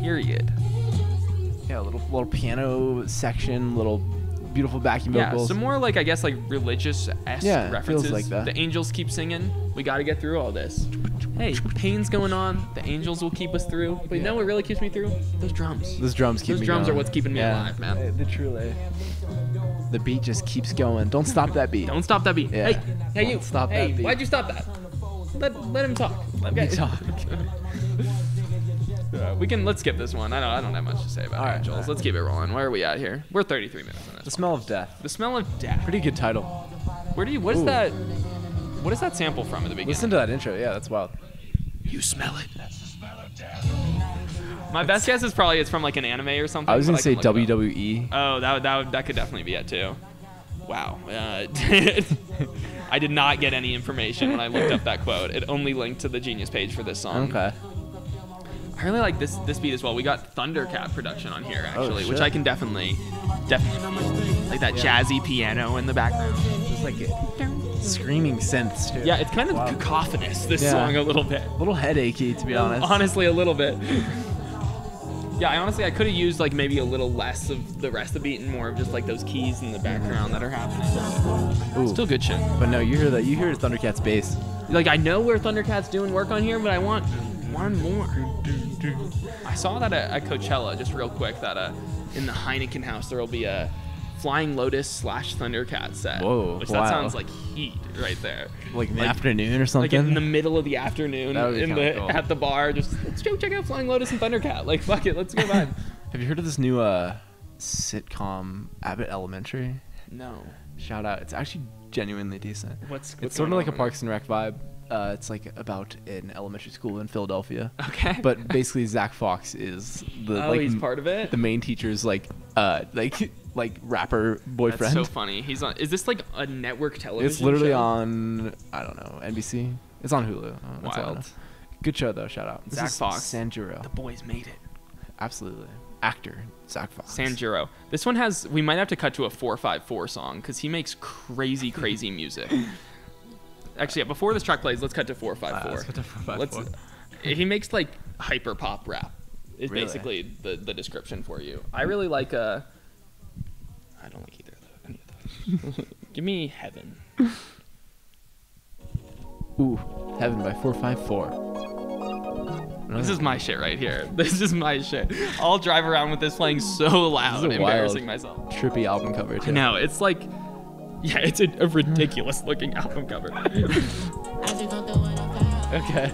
Period. Yeah, little little piano section, little beautiful backing Yeah, vocals. some more like I guess like religious esque Yeah, references. feels like that. The angels keep singing. We got to get through all this. Hey, pain's going on. The angels will keep us through. But you know what really keeps me through? Those drums. Those drums keep Those me drums going. are what's keeping me Yeah. alive, man. They, they truly. The beat just keeps going. Don't stop that beat. Don't stop that beat. Yeah. Hey, hey, you. Don't stop hey, that beat. why'd you stop that? Let, let him talk. Let me talk. Uh, we can let's skip this one. I don't I don't have much to say about All right, angels. right. Let's keep it rolling. Where are we at here? We're 33 minutes on The this. smell of death. The smell of death. Pretty good title. Where do you? What is Ooh. that? What is that sample from at the beginning? Listen to that intro. Yeah, that's wild. You smell it. My best guess is probably it's from like an anime or something. I was gonna say can look it up. WWE. Oh, that would- that would, that could definitely be it too. Wow. Uh, I did not get any information when I looked up that quote. It only linked to the Genius page for this song. Okay. I really like this this beat as well. We got Thundercat production on here oh, actually, which Oh, shit. I can definitely definitely like that jazzy piano in the background. It's like screaming synths too. Yeah, it's kind of Wow. cacophonous this Yeah. song a little bit. A little headachy to be honest. Honestly, a little bit. Yeah, I honestly I could have used like maybe a little less of the rest of the beat and more of just like those keys in the background that are happening. Ooh. Still good shit. But no, you hear that? You hear Thundercat's bass. Like I know where Thundercat's doing work on here, but I want one more. I saw that at, at Coachella just real quick that uh in the Heineken house there will be a Flying Lotus slash Thundercat set. Whoa, Which wow. that sounds like heat right there. Like in the Like- afternoon or something. Like in the middle of the afternoon That would be in the cool. at the bar, just let's go check out Flying Lotus and Thundercat. Like fuck it, let's go vibe. Have you heard of this new uh sitcom Abbott Elementary? no. Shout out. It's actually genuinely decent. What's, what's it's sort of like a? Parks and Rec vibe. Uh, it's like about an elementary school in Philadelphia. Okay. But basically, Zach Fox is the Oh, like he's part of it? The main teacher's like uh like like rapper boyfriend. That's boyfriend. so funny. He's on. Is this like a network television? It's literally show? on I don't know NBC. It's on Hulu. Uh, that's all I Wild. Good show though. Shout out. This Zach is Fox. Sanjuro. The boys made it. Absolutely. Actor Zach Fox. Sanjuro. This one has. We might have to cut to a four five four song because he makes crazy, crazy music. Actually, yeah, before this track plays, let's cut to four five Ah, four. let's cut to 454. He makes like hyper pop rap. Is Really? basically the the description for you. I really like uh I don't like either of those. Any of those. Give me heaven. Ooh, Heaven by 454. This is my shit right here. This is my shit. I'll drive around with this playing so loud, This is a embarrassing myself. trippy album cover too. No, it's like, yeah, it's a, a ridiculous looking album cover. Okay.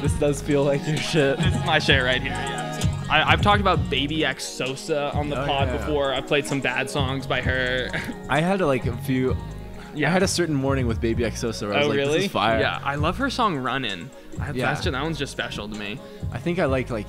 This does feel like your shit. this is my shit right here. Yeah. I, I've talked about Baby X Sosa on the Oh, pod yeah. before. I've played some bad songs by her. I had like a few. Yeah, I had a certain morning with Baby X Sosa where I oh, was oh like, really? this is fire. Yeah, I love her song "Runnin'." I, Yeah. just, that one's just special to me. I think I like like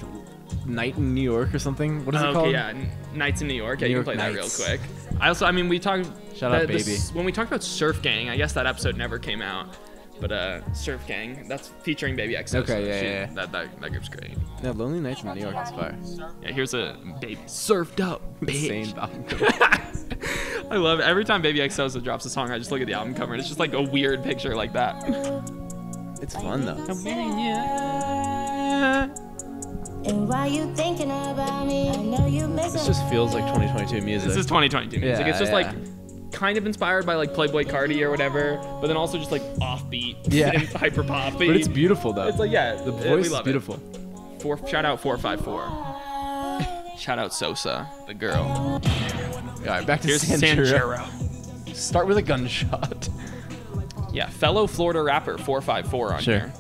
Night in New York or something. What is Oh, it okay, called? yeah, Nights in New York. Yeah, New you York can play Nights. that real quick. I also, I mean, we talked. Shout out, the- the Baby. s- when we talked about Surf Gang, I guess that episode never came out. But uh, Surf Gang, that's featuring Baby X. Sosa. Okay, yeah, She- yeah, yeah. That, that that group's great. Yeah, Lonely Nights in New York is fire. Yeah, here's a baby surfed up Insane bitch. album cover. I love it. Every time Baby X drops a song, I just look at the album cover and it's just like a weird picture like that. It's fun though. And why you thinking about me? I know you miss This just feels like 2022 music. This is 2022 music. Yeah, it's just yeah. like kind of inspired by like Playboi Carti or whatever, but then also just like offbeat Yeah. and hyper poppy. but it's beautiful though. It's like yeah, the voice is beautiful. It. Four, shout out four five four. Shout out Sosa, the girl. All right, back to Here's. Start with a gunshot. Yeah, fellow Florida rapper 454 on Sure. here.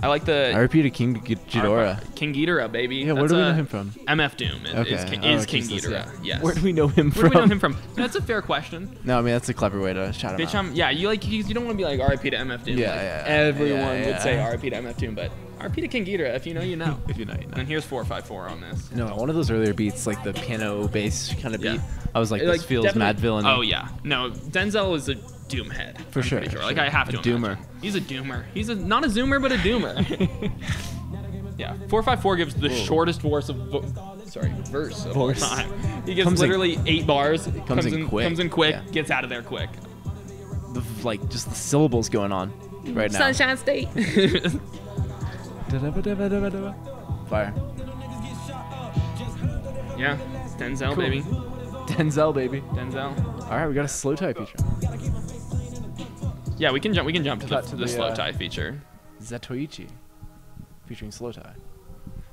I like the I repeated King G- Ghidorah. King Ghidorah, baby. Yeah, where That's do we a- know him from? MF Doom is, Okay. is, King, Oh, is King Jesus, Ghidorah. yeah. Yes. Where do we know him Where from? do we know him from? That's a fair question. No, I mean that's a clever way to shout him Bitch, out. I'm yeah. You like you, you don't want to be like R.I.P. to MF Doom. Yeah, like, yeah, Everyone yeah, would say yeah. R.I.P. to MF Doom, but R.I.P. to King Ghidorah. If you know, you know. if you know, you know. and here's four five four on this. No, one of those earlier beats, like the piano bass kind of Yeah. beat. I was like, It, this feels definitely- Madvillain. Oh yeah, no. Denzel is a doomhead. For I'm sure, Like. I have A to. doomer. imagine. He's a doomer. He's a not a zoomer, but a doomer. yeah, four five four gives the shortest verse of vo- sorry verse of all Verse. time. He gives Comes in- literally eight bars. Comes, in quick, Comes in quick. yeah. Gets out of there quick. The, like just the syllables going on right now. Sunshine State. Fire. yeah, Denzel Cool. baby. Denzel, baby. Denzel. All right, we got a slowthai feature. Yeah, we can jump. We can jump to the, Cut to to the, the, slow uh, tie feature. Zatoichi, featuring slowthai.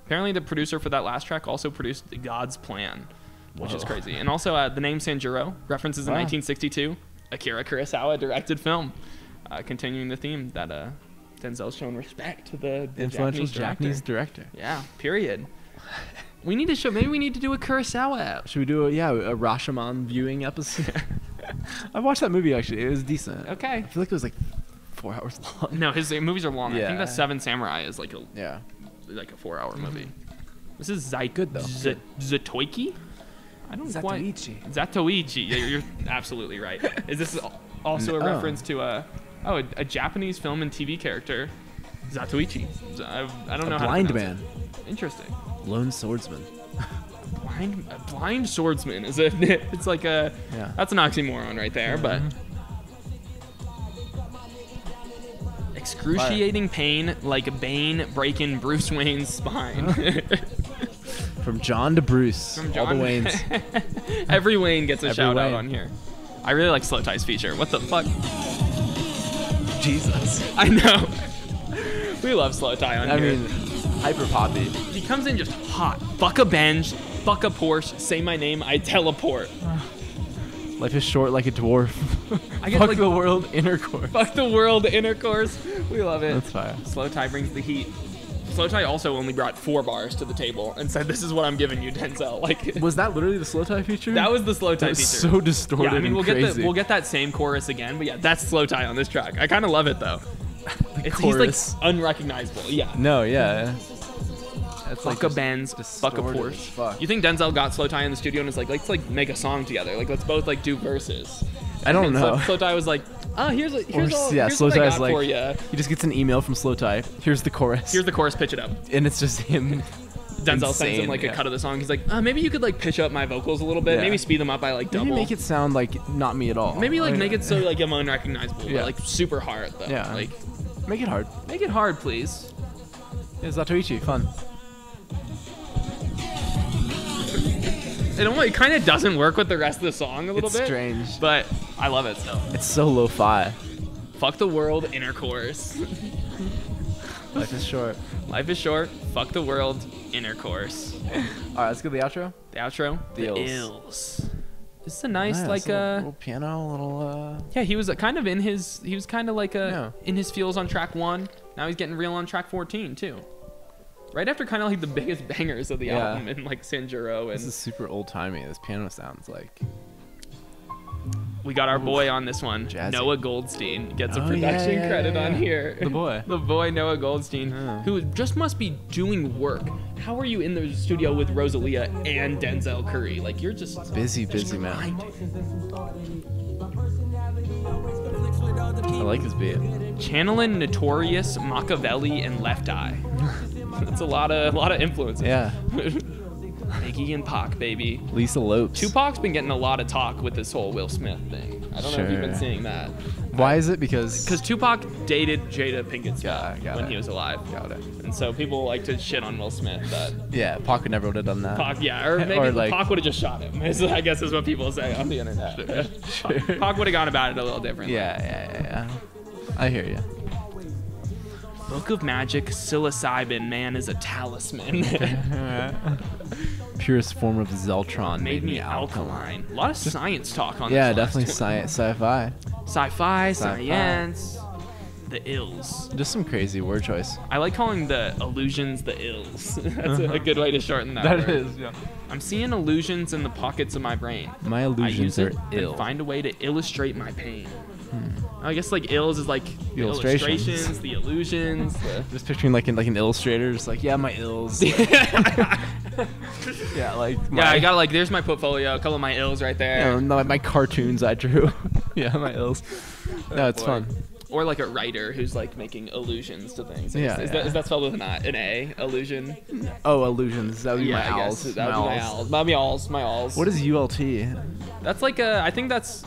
Apparently, the producer for that last track also produced God's Plan, which is crazy. And also, uh, the name Sanjuro references Wow. 1962 Akira Kurosawa directed film, uh, continuing the theme that uh, Denzel's shown respect to the, the Influential Japanese, Japanese director. director. Yeah. Period. we need to show. Maybe we need to do a Kurosawa app. Should we do a yeah a Rashomon viewing episode? I watched that movie actually. It was decent. Okay. I feel like it was like four hours long. No, his uh, movies are long. Yeah. I think that Seven Samurai is like a Yeah. like a four-hour movie. This is Zai Good, though. Z- Zatoiki? I don't quite. Zatoichi. Zatoichi. Yeah, you're absolutely right. Is this al- also a No. reference to a oh a, a Japanese film and TV character, Zatoichi? I, I don't know A how. to blind man, it. Interesting. lone swordsman. Blind a blind swordsman is a. It's like a. Yeah. That's an oxymoron right there, but. Mm-hmm. Excruciating pain like a Bane breaking Bruce Wayne's spine. From John to Bruce, From all the Waynes. Every Wayne gets a Every shout out on here. I really like slowthai's feature. What the fuck? Jesus. I know. we love slowthai on I here. mean, hyper poppy. he comes in just hot. Fuck a Benz. Fuck a Porsche. Say my name. I teleport. Life is short like a dwarf. I get, Fuck like- the world intercourse. Fuck the world intercourse. We love it. That's fire. slowthai brings the heat. Slow tie also only brought four bars to the table and said, "This is what I'm giving you, Denzel." Like Was that literally the slowthai feature? that was the slowthai feature. so distorted yeah, I mean and we'll get crazy. the, we'll get that same chorus again, but yeah, that's slowthai on this track. I kind of love it though. It's, he's chorus. like unrecognizable. Yeah. No, yeah. That's Fuck a Benz, fuck a Porsche. fuck. You think Denzel got slowthai in the studio and was like, let's like make a song together. Like let's both like do verses. I don't And know. Slow, slowthai was like, oh here's a, Or here's all, yeah, here's slow what I got like for ya. he just gets an email from slowthai. Here's the chorus. Here's the chorus, pitch it up. and it's just him. Denzel sends him Insane, like a cut of the song. He's like, uh, maybe you could like pitch up my vocals a little bit. Yeah. Maybe speed them up by like double. Maybe make it sound like not me at all. Maybe like make it so like I'm unrecognizable, Yeah. but like super hard though. Yeah. Like make it hard. make it hard, please. Yeah, Zatoichi, fun. In a way, it kind of doesn't work with the rest of the song a little It's bit. strange. But I love it still. It's so lo-fi. Fuck the world, intercourse. Life is short. Life is short. Fuck the world, intercourse. All right, let's get the outro. The outro. The ills. ills. This is a nice Yeah, like a little, uh little piano, little uh. yeah he was uh, kind of in his he was kind of like Yeah. a in his feels on track one. Now he's getting real on track 14 too. Right after kind of like the biggest bangers of the Yeah. album in like Sanjuro and. This is super old timey. This piano sounds like. We got our boy on this one. Jazzy. Noah Goldstein gets a Oh, yeah, production yeah, credit yeah, on here. The boy. the boy Noah Goldstein, Yeah. who just must be doing work. How are you in the studio with Rosalia and Denzel Curry? Like you're just Busy, just busy man. grinding. I like this beat. Channeling Notorious, Machiavelli, and Left Eye. That's a lot of a lot of influences. Yeah. Biggie and Pac, baby. Lisa Lopes. Tupac's been getting a lot of talk with this whole Will Smith thing. I don't know if you've been seeing that. Why is it? Because. Because Tupac dated Jada Pinkett Smith got when it. he was alive. Got it. And so people like to shit on Will Smith that Yeah, Pac would never would have done that. Pac, yeah, or maybe Or, like- Pac would have just shot him. I guess is what people say on the internet. Sure. Pac would have gone about it a little differently. Yeah, yeah, yeah, yeah. I hear you. Book of Magic, psilocybin, man is a talisman. Purest form of Zeltron Made me alkaline. A lot of science talk on Yeah, this Yeah, definitely science, sci-fi. Sci-fi, Sci-fi. science, the ills. Just some crazy word choice. I like calling the illusions the ills. That's a, a good way to shorten that. That word. is, yeah. I'm seeing illusions in the pockets of my brain. My I illusions use are it ill. and find a way to illustrate my pain. Hmm. I guess like ills is like the illustrations. illustrations, the illusions. The... Just picturing like in like an illustrator, just like yeah, my ills. yeah, like my, yeah, I got like there's my portfolio, a couple of my ills right there. no, my cartoons I drew. yeah, my ills. Oh, no, it's boy. fun. Or like a writer who's like making allusions to things. Yeah, is, is yeah. That, is that spelled with an, I, an A? Illusion? Oh, illusions. That would be yeah, my I owls. guess. That my would be my owls. My owls. My owls. What is ULT? That's like a. I think that's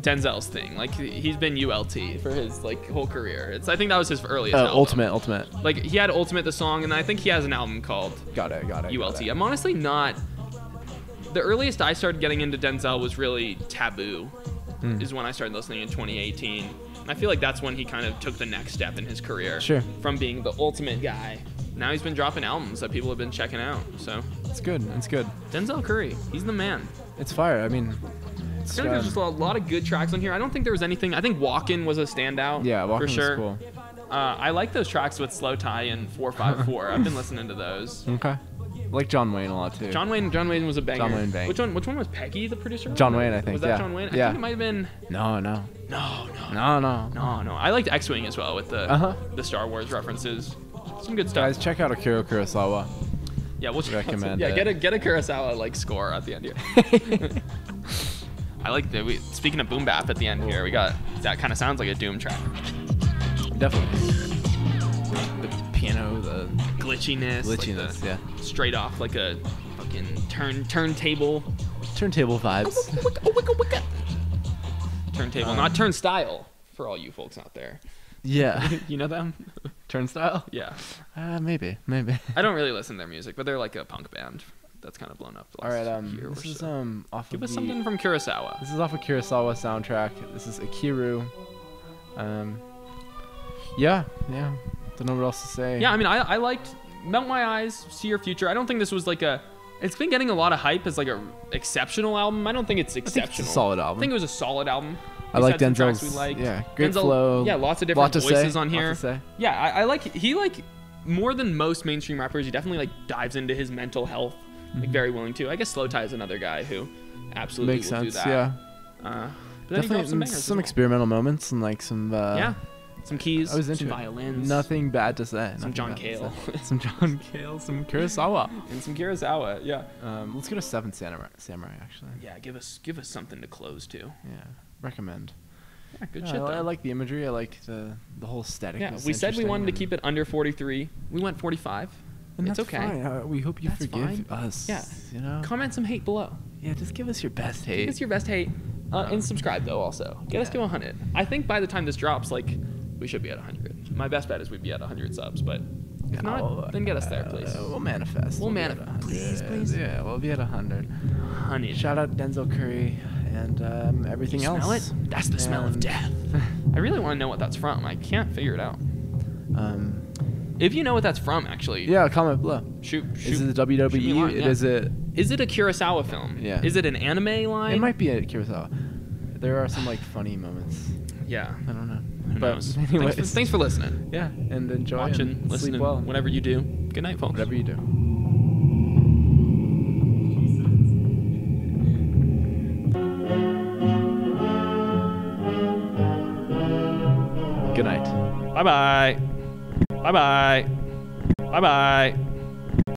Denzel's thing. Like he's been ULT for his like whole career. It's. I think that was his earliest. Uh, album. ultimate, ultimate. Like he had Ultimate the song, and I think he has an album called Got it, got it. got ULT. it. I'm honestly not. The earliest I started getting into Denzel was really Taboo, Hmm. is when I started listening in 2018. I feel like that's when he kind of took the next step in his career. Sure. From being the ultimate guy. Now he's been dropping albums that people have been checking out. So It's good. It's good. Denzel Curry, he's the man. It's fire. I mean, I feel like there's just a um, lot of good tracks on here. I don't think there was anything. I think Walkin' was a standout. yeah, walking for sure. cool. Uh, I like those tracks with slowthai and 454. I've been listening to those. Okay. Like John Wayne a lot too. John Wayne. John Wayne was a banger. John Wayne bang. Which one? Which one was Peggy, the producer? John Wayne, I think, Was that yeah. John Wayne? I Yeah. think it might have been. No, no, No, no, no, no. no, no. I liked X-wing as well with the Uh-huh. the Star Wars references. Some good stuff. Guys, check out Akira Kurosawa. yeah, we'll recommend Yeah, it. get a get a Kurosawa like score at the end here. I like the. We, speaking of boom bap at the end here, we got that kind of sounds like a Doom track. Definitely. The piano, the Glitchiness, like glitchiness, the- yeah. straight off like a fucking turn turntable. Turntable vibes. Turntable, Um, not turnstile for all you folks out there. yeah. You know them? Turnstile? yeah. Uh, maybe, maybe. I don't really listen to their music, but they're like a punk band that's kind of blown up. All right, um, this is so. um off Give of us the, something from Kurosawa. This is off of Kurosawa soundtrack. This is Akiru. Um, yeah, yeah. Don't know what else to say. Yeah, I mean, I, I liked Melt My Eyez, See Your Future. I don't think this was like a It's been getting a lot of hype as like a exceptional album. I don't think it's exceptional. I think it's a solid album. I think it was a solid album. I like Denzel's. we liked. Yeah, great Denzel- flow. Yeah, lots of different lot voices say, on here. to say. Yeah, I, I like he like more than most mainstream rappers. He definitely like dives into his mental health, like very willing to. I guess slowthai is another guy who absolutely Mm-hmm. Makes will sense. do that. Yeah, Uh, definitely some some, well. experimental moments and like some. Uh, yeah, some keys, I was into some it. violins, Nothing bad to say. some John Cale, some John Cale. Some Kurosawa. and some Kurosawa. Yeah, Um, let's go to Seven Samurai. Samurai actually. yeah. Give us give us something to close to. Yeah, recommend. Yeah, good Yeah, shit. I, I like the imagery. I like the the whole aesthetic. Yeah, we said we wanted to keep it under 43. We went 45. And it's that's okay. Uh, we hope you That's forgive fine. us. Yeah. You know. Comment some hate below. Yeah, just give us your best hate. Give us your best hate. Uh, Um, and subscribe though also. Get us to yeah. 100. I think by the time this drops, like we should be at 100. My best bet is we'd be at 100 subs, but if not, Oh, then get us there, uh, please. we'll manifest. We'll be at manif- 100. please, please. Yeah, we'll be at 100. Honey, Shout out Denzel Curry and um, everything you smell else. it? That's the smell of death. I really want to know what that's from. I can't figure it out. Um, If you know what that's from, actually, yeah, comment below. shoot, shoot. Is it the a WWE? line, yeah. Is it? Is it a Kurosawa film? Yeah. Is it an anime line? It might be a Kurosawa. There are some like funny moments. Yeah. I don't know. Who but knows? anyways, Thanks, for, thanks for listening. yeah, and enjoy Watching, and listening, sleep well. whatever you do. Good night, folks. Whatever you do. Good night. Bye bye. Bye bye. Bye bye.